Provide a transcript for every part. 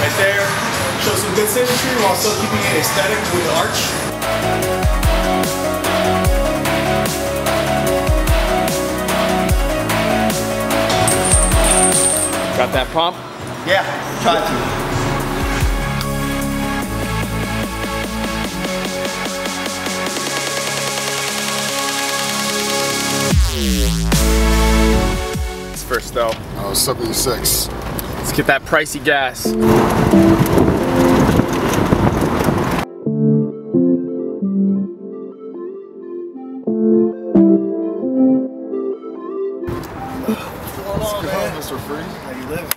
right there. Show some good symmetry while still keeping it aesthetic with the arch. Got that pump? Yeah, try to. It's first though. Oh, 76. Let's get that pricey gas. Mr. Free. How you live?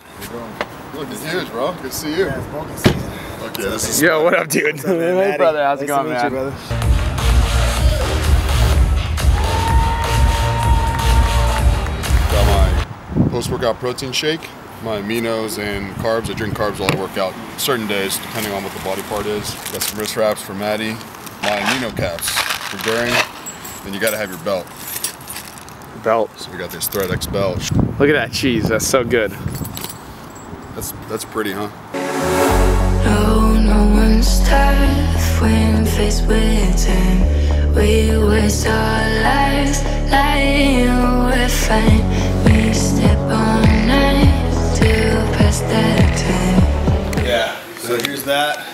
Looking huge, bro. Good to see you. Okay, this is Yo, what up, dude? hey, brother. How's it going, man? got my post-workout protein shake, my aminos and carbs. I drink carbs while I work out certain days, depending on what the body part is. Got some wrist wraps for Mattie, my amino caps for Daring. Then you gotta have your belt. Belt. So we got this Thread X belt. Look at that cheese. That's so good. That's that's pretty, huh? No, no one's tough when faced with time. We waste our lives lying we're fine. We step Yeah. So here's that.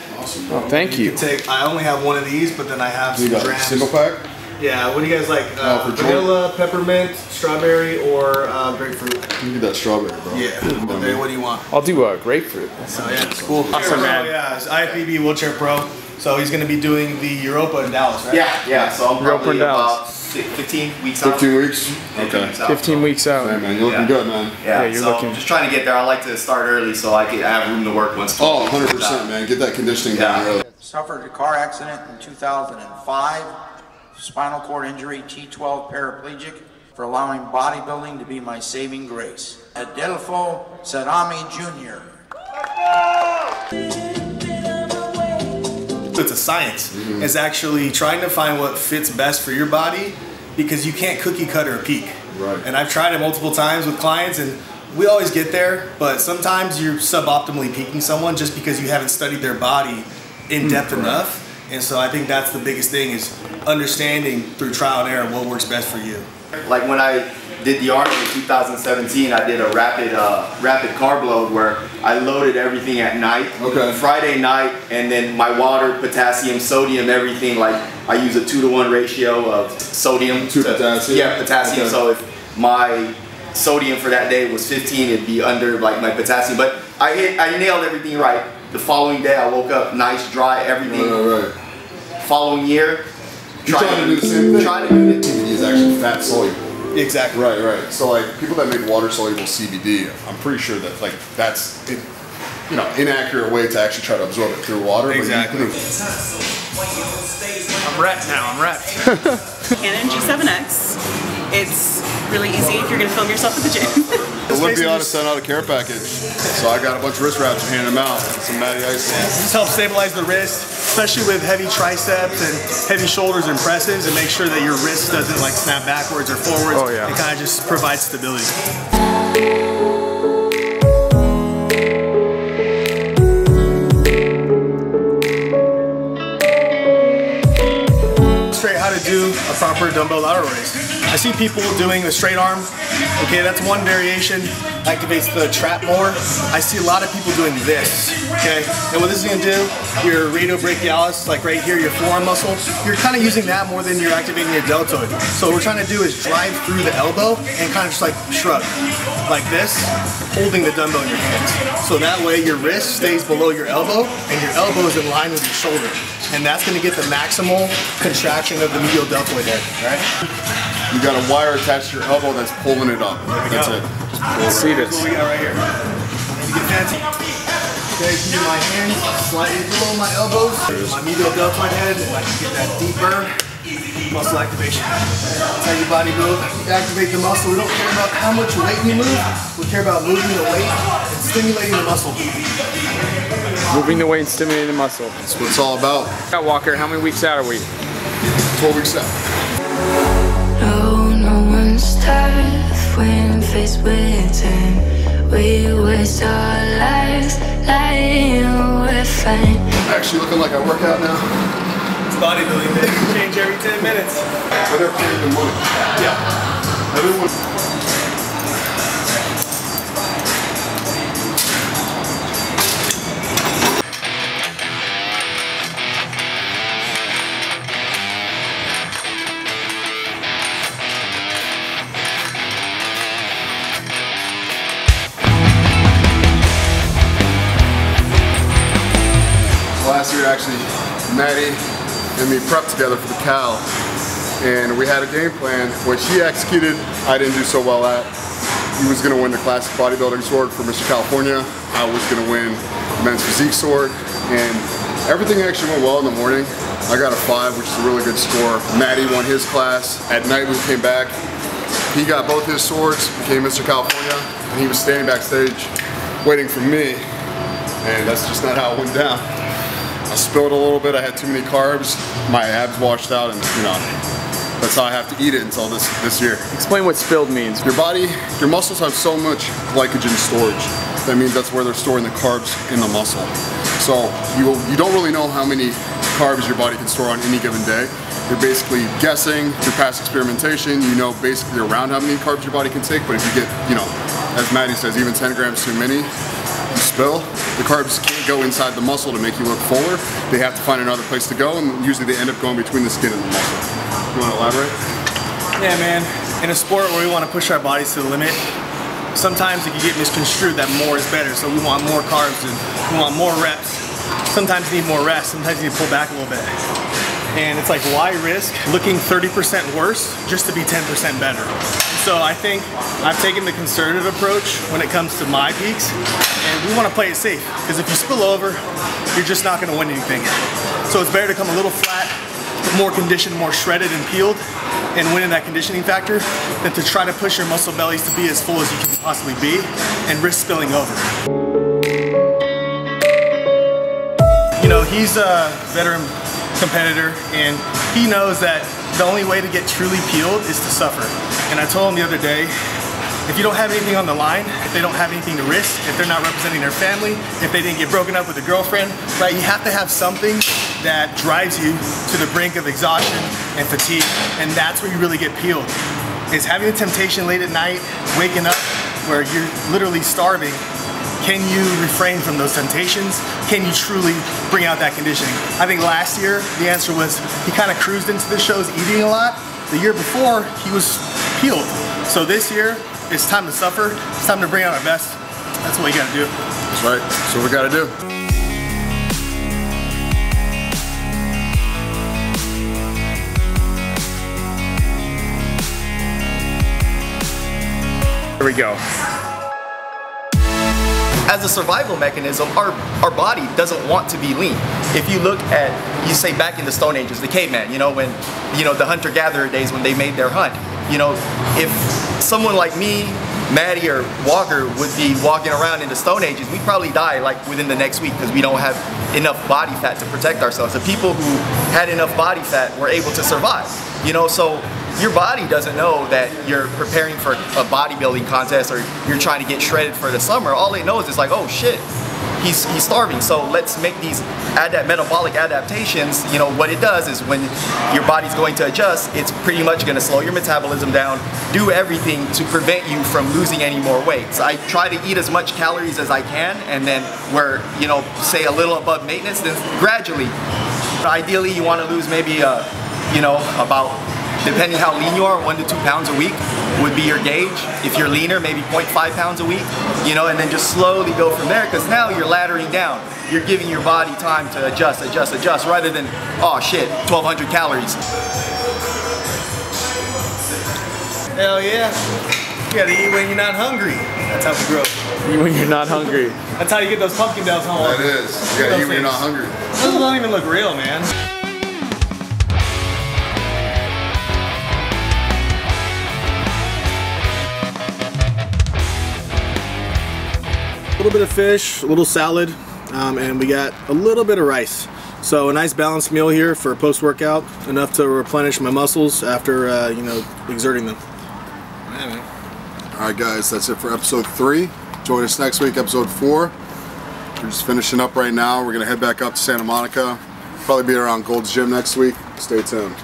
Oh, thank you. Take. I only have one of these, but then I have You some got a single pack? Yeah. What do you guys like? Uh, for vanilla, peppermint, strawberry, or uh, grapefruit? You get that strawberry, bro. Yeah. Okay. What do you want? I'll do a grapefruit. Oh yeah, it's cool. Awesome, man. Oh, yeah, it's IFBB Wheelchair Pro. So he's gonna be doing the Europa in Dallas, right? Yeah, yeah. So I'm Real probably Dallas. about si- 15 weeks out. 15 weeks? 15 Okay. weeks out. 15 weeks out. Hey, man, you're looking Yeah. good, man. Yeah, Yeah, you're so looking- I'm just trying to get there. I like to start early so I can I have room to work once. Oh, 100%, man. Get that conditioning down Yeah. early. Suffered a car accident in 2005, spinal cord injury, T12 paraplegic, for allowing bodybuilding to be my saving grace. Adelfo Cerame Jr. It's a science. Mm-hmm. It's actually trying to find what fits best for your body because you can't cookie cutter a peak. Right. And I've tried it multiple times with clients and we always get there, but sometimes you're suboptimally peaking someone just because you haven't studied their body in Mm, depth enough. And so I think that's the biggest thing is understanding through trial and error what works best for you. Like when I did the Arnold in 2017, I did a rapid uh, rapid carb load where I loaded everything at night. Okay. Friday night, and then my water, potassium, sodium, everything. Like I use a two to one ratio of sodium To potassium? Yeah, potassium. Okay. So if my sodium for that day was 15, it'd be under like my potassium. But I hit, I nailed everything right. The following day, I woke up nice, dry, everything. Right, right. Following year, You trying to do the same thing? Trying to do it. CBD is actually fat soluble. Exactly. Right, right. So like people that make water soluble CBD, I'm pretty sure that like that's it, you know inaccurate way to actually try to absorb it through water. but you Exactly. I'm wrecked now, I'm wrecked. Canon G7X. It's really easy if you're gonna film yourself at the gym. Olympia ought to send out a care package. So I got a bunch of wrist wraps and handing them out. Some Mattie Ice. Just help stabilize the wrist, especially with heavy triceps and heavy shoulders and presses, and make sure that your wrist doesn't like snap backwards or forwards. Oh, yeah. It kind of just provides stability. How to do a proper dumbbell lateral raise. I see people doing the straight arm. Okay, that's one variation. Activates the trap more. I see a lot of people doing this. Okay, and what this is gonna do, your radiobrachialis, like right here, your forearm muscle, you're kind of using that more than you're activating your deltoid. So what we're trying to do is drive through the elbow and kind of just like shrug, like this, holding the dumbbell in your hands. So that way your wrist stays below your elbow and your elbow is in line with your shoulder. And that's gonna get the maximal contraction of the medial deltoid head, right? You got a wire attached to your elbow that's pulling it up. That's go. it. Let's see That's this. what we got right here. You me get fancy. Okay, keep my hands slightly below my elbows. My medial deltoid head, and I can get that deeper muscle activation. That's how your body build. You activate the muscle. We don't care about how much weight we move. We care about moving the weight and stimulating the muscle. Moving the weight and stimulating the muscle. That's what it's all about. Walker, how many weeks out are we? 12 weeks out. No, no one's tough when faced with time. We waste our lives lying we're fine. Actually looking like I work out now. It's bodybuilding, man. Change every 10 minutes. But they're paying the money. Yeah. Everyone. Actually, Mattie and me prepped together for the Cal, and we had a game plan which he executed. I didn't do so well at. He was going to win the classic bodybuilding sword for Mr. California. I was going to win the men's physique sword, and everything actually went well in the morning. I got a five, which is a really good score. Mattie won his class. At night, we came back. He got both his swords, became Mr. California, and he was standing backstage waiting for me, and that's just not how it went down. I spilled a little bit. I had too many carbs. My abs washed out, and you know, that's how I have to eat it until this this year. Explain what spilled means. Your body, your muscles have so much glycogen storage. That means that's where they're storing the carbs in the muscle. So you you don't really know how many carbs your body can store on any given day. You're basically guessing through past experimentation. You know basically around how many carbs your body can take. But if you get, you know, as Mattie says, even 10 grams too many, spill. The carbs can't go inside the muscle to make you look fuller. They have to find another place to go, and usually they end up going between the skin and the muscle. You want to elaborate? Yeah, man. In a sport where we want to push our bodies to the limit, sometimes it can get misconstrued that more is better. So we want more carbs and we want more reps. Sometimes you need more rest. Sometimes you need to pull back a little bit. And it's like, why risk looking 30% worse just to be 10% better? So I think I've taken the conservative approach when it comes to my peaks, and we want to play it safe. Because if you spill over, you're just not going to win anything. So it's better to come a little flat, more conditioned, more shredded and peeled, and win in that conditioning factor than to try to push your muscle bellies to be as full as you can possibly be and risk spilling over. You know, he's a veteran competitor and he knows that the only way to get truly peeled is to suffer. And I told him the other day, if you don't have anything on the line, if they don't have anything to risk, if they're not representing their family, if they didn't get broken up with a girlfriend, right, you have to have something that drives you to the brink of exhaustion and fatigue. And that's where you really get peeled. Is having the temptation late at night, waking up where you're literally starving, can you refrain from those temptations? Can you truly bring out that conditioning? I think last year the answer was he kind of cruised into the shows eating a lot. The year before he was peeled. So this year it's time to suffer. It's time to bring out our best. That's what you gotta do. That's right. That's what we got to do. Here we go. As a survival mechanism, our, our body doesn't want to be lean. If you look at, you say back in the Stone Ages, the caveman, you know, when, you know, the hunter-gatherer days when they made their hunt, you know, if someone like me, Mattie or Walker would be walking around in the Stone Ages, we'd probably die like within the next week because we don't have enough body fat to protect ourselves. The people who had enough body fat were able to survive, you know, so your body doesn't know that you're preparing for a bodybuilding contest or you're trying to get shredded for the summer. All it knows is like, oh shit, he's, he's starving. So let's make these adapt metabolic adaptations. You know, what it does is when your body's going to adjust, it's pretty much gonna slow your metabolism down, do everything to prevent you from losing any more weight. So I try to eat as much calories as I can and then where, you know, say a little above maintenance, then gradually. Ideally, you wanna lose maybe, uh, you know, about depending how lean you are, one to two pounds a week would be your gauge. If you're leaner, maybe 0.5 pounds a week, you know, and then just slowly go from there because now you're laddering down. You're giving your body time to adjust, adjust, adjust, rather than, oh shit, 1,200 calories. Hell yeah. You gotta eat when you're not hungry. That's how we grow. When you're not hungry. That's how you get those pumpkin bells home. That is. You gotta eat when you're not hungry. Those don't even look real, man. Little bit of fish, a little salad, um, and we got a little bit of rice. So a nice balanced meal here for post-workout, enough to replenish my muscles after, uh, you know, exerting them. All right, guys, that's it for episode three. Join us next week, episode four. We're just finishing up right now. We're gonna head back up to Santa Monica. Probably be around Gold's Gym next week. Stay tuned.